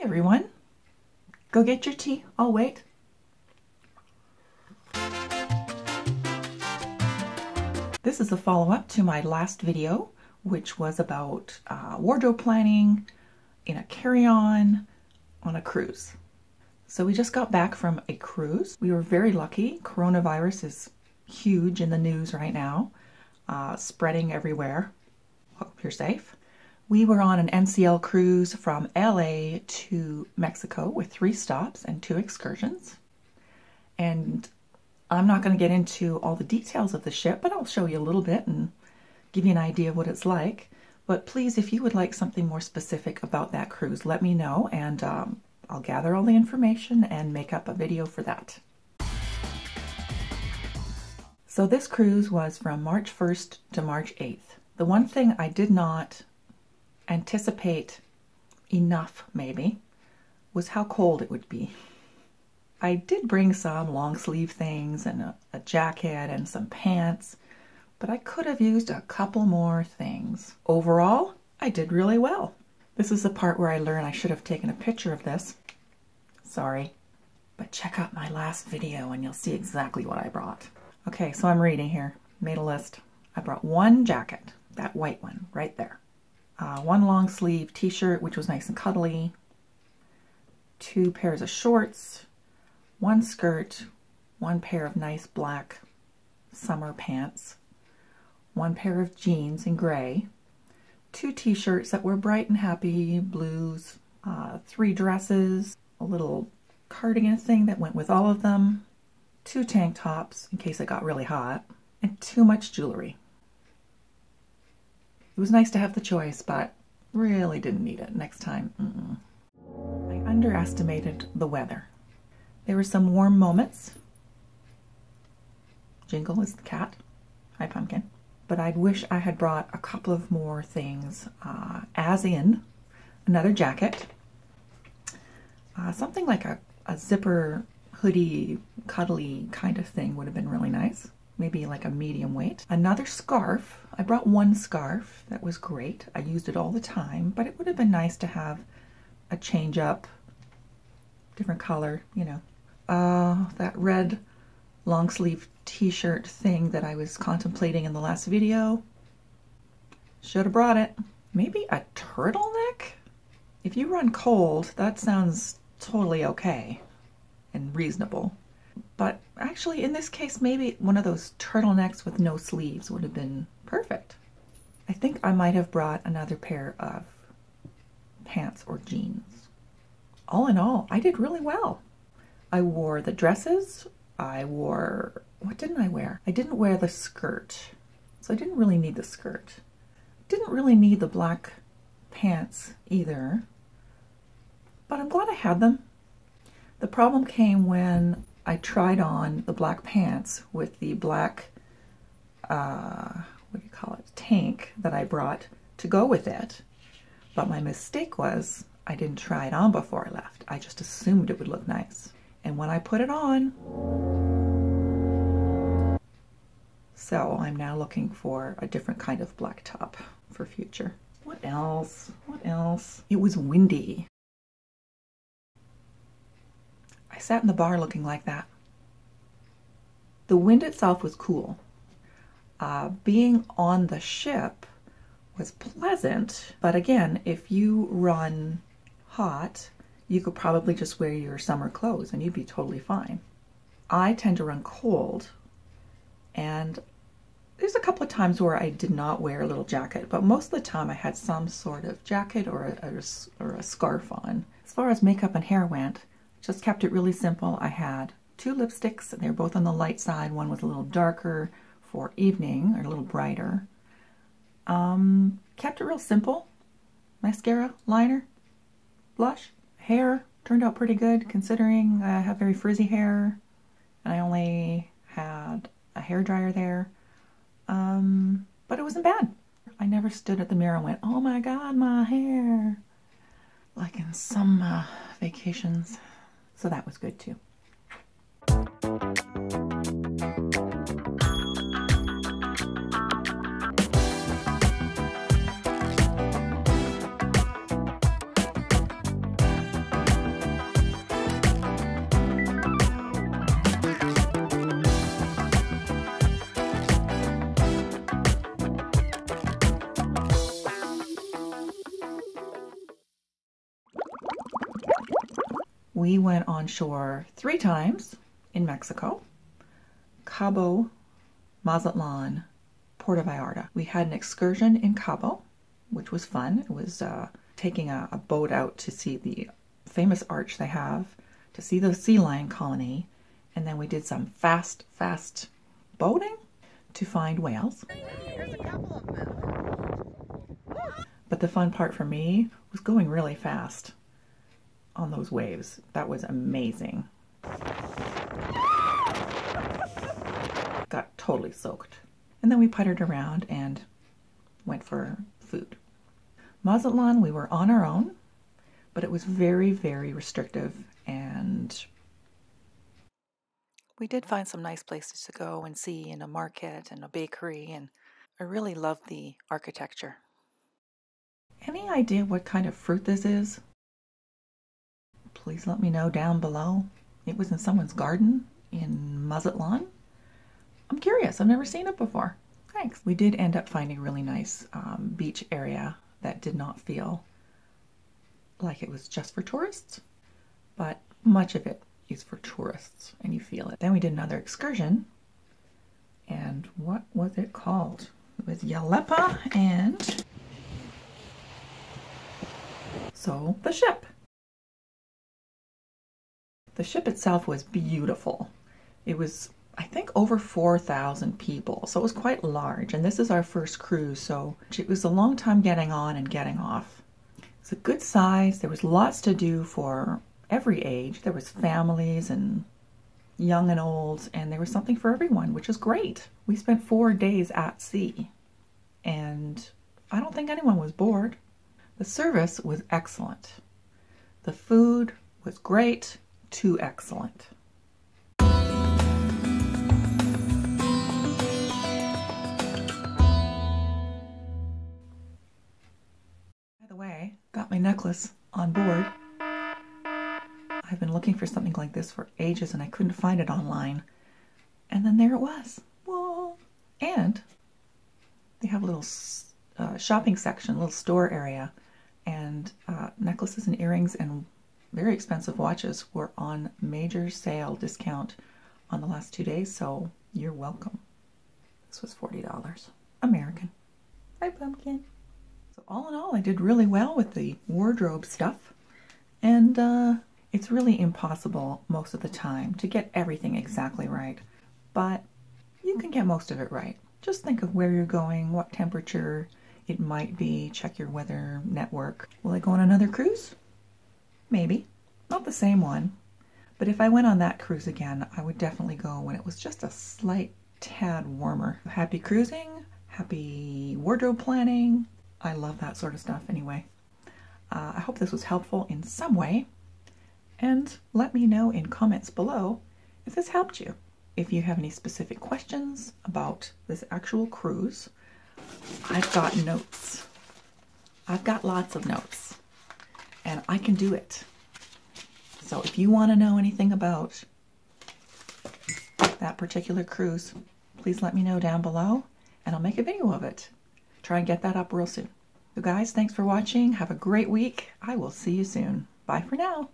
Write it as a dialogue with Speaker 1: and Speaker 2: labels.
Speaker 1: everyone. Go get your tea. I'll wait. This is a follow-up to my last video, which was about uh, wardrobe planning in a carry-on on a cruise. So we just got back from a cruise. We were very lucky. Coronavirus is huge in the news right now, uh, spreading everywhere. Hope you're safe. We were on an NCL cruise from LA to Mexico with three stops and two excursions. And I'm not going to get into all the details of the ship, but I'll show you a little bit and give you an idea of what it's like. But please, if you would like something more specific about that cruise, let me know and um, I'll gather all the information and make up a video for that. So this cruise was from March 1st to March 8th. The one thing I did not anticipate enough, maybe, was how cold it would be. I did bring some long sleeve things and a, a, jacket and some pants, but I could have used a couple more things. Overall, I did really well. This is the part where I learn I should have taken a picture of this. Sorry. But check out my last video and you'll see exactly what I brought. Okay, so I'm reading here. Made a list. I brought one jacket, that white one right there uh, one long sleeve t-shirt, which was nice and cuddly, two pairs of shorts, one skirt, one pair of nice black summer pants, one pair of jeans in gray, two t-shirts that were bright and happy blues, uh, three dresses, a little cardigan thing that went with all of them, two tank tops in case it got really hot, and too much jewelry. It was nice to have the choice, but really didn't need it next time. Mm -mm. I underestimated the weather. There were some warm moments. Jingle is the cat. Hi, Pumpkin. But I'd wish I had brought a couple of more things, uh, as in another jacket, uh, something like a, a zipper hoodie, cuddly kind of thing would have been really nice maybe like a medium weight. Another scarf. I brought one scarf. That was great. I used it all the time, but it would have been nice to have a change up, different color, you know. Uh, that red long sleeve t-shirt thing that I was contemplating in the last video. Should have brought it. Maybe a turtleneck? If you run cold, that sounds totally okay and reasonable. But actually, in this case, maybe one of those turtlenecks with no sleeves would have been perfect. I think I might have brought another pair of pants or jeans. All in all, I did really well. I wore the dresses. I wore, what didn't I wear? I didn't wear the skirt. So I didn't really need the skirt. Didn't really need the black pants either. But I'm glad I had them. The problem came when I tried on the black pants with the black, uh, what do you call it, tank that I brought to go with it. But my mistake was I didn't try it on before I left. I just assumed it would look nice. And when I put it on, so I'm now looking for a different kind of black top for future. What else? What else? It was windy. I sat in the bar looking like that. The wind itself was cool. Uh, being on the ship was pleasant, but again, if you run hot, you could probably just wear your summer clothes and you'd be totally fine. I tend to run cold, and there's a couple of times where I did not wear a little jacket, but most of the time I had some sort of jacket or a, or a scarf on. As far as makeup and hair went, just kept it really simple. I had two lipsticks, and they're both on the light side. One was a little darker for evening, or a little brighter. Um, kept it real simple. Mascara, liner, blush, hair turned out pretty good considering I have very frizzy hair and I only had a hair dryer there. Um, but it wasn't bad. I never stood at the mirror and went, oh my god, my hair. Like in some uh, vacations. So that was good too. We went on shore three times in Mexico Cabo, Mazatlan, Puerto Vallarta. We had an excursion in Cabo, which was fun. It was uh, taking a, a boat out to see the famous arch they have, to see the sea lion colony, and then we did some fast, fast boating to find whales. But the fun part for me was going really fast on those waves. That was amazing. Got totally soaked. And then we puttered around and went for food. Mazatlan, we were on our own, but it was very, very restrictive and we did find some nice places to go and see in a market and a bakery and I really loved the architecture. Any idea what kind of fruit this is? Please let me know down below. It was in someone's garden in Mazatlan. I'm curious, I've never seen it before. Thanks. We did end up finding a really nice um, beach area that did not feel like it was just for tourists, but much of it is for tourists and you feel it. Then we did another excursion, and what was it called? It was Yelapa and so the ship. The ship itself was beautiful. It was I think over 4,000 people, so it was quite large. And this is our first cruise, so it was a long time getting on and getting off. It's a good size. There was lots to do for every age. There was families and young and old, and there was something for everyone, which is great. We spent four days at sea, and I don't think anyone was bored. The service was excellent. The food was great, too excellent. By the way, got my necklace on board. I've been looking for something like this for ages and I couldn't find it online. And then there it was. Whoa! And they have a little uh, shopping section, little store area, and uh, necklaces and earrings and very expensive watches were on major sale discount on the last two days, so you're welcome. This was $40. American. Hi, Pumpkin So, all in all, I did really well with the wardrobe stuff. And uh, it's really impossible most of the time to get everything exactly right. But you can get most of it right. Just think of where you're going, what temperature it might be, check your weather network. Will I go on another cruise? Maybe. Not the same one. But if I went on that cruise again, I would definitely go when it was just a slight tad warmer. Happy cruising, happy wardrobe planning, I love that sort of stuff anyway. Uh, I hope this was helpful in some way. And let me know in comments below if this helped you. If you have any specific questions about this actual cruise, I've got notes. I've got lots of notes. And I can do it. So if you want to know anything about that particular cruise, please let me know down below and I'll make a video of it try and get that up real soon. So guys, thanks for watching. Have a great week. I will see you soon. Bye for now.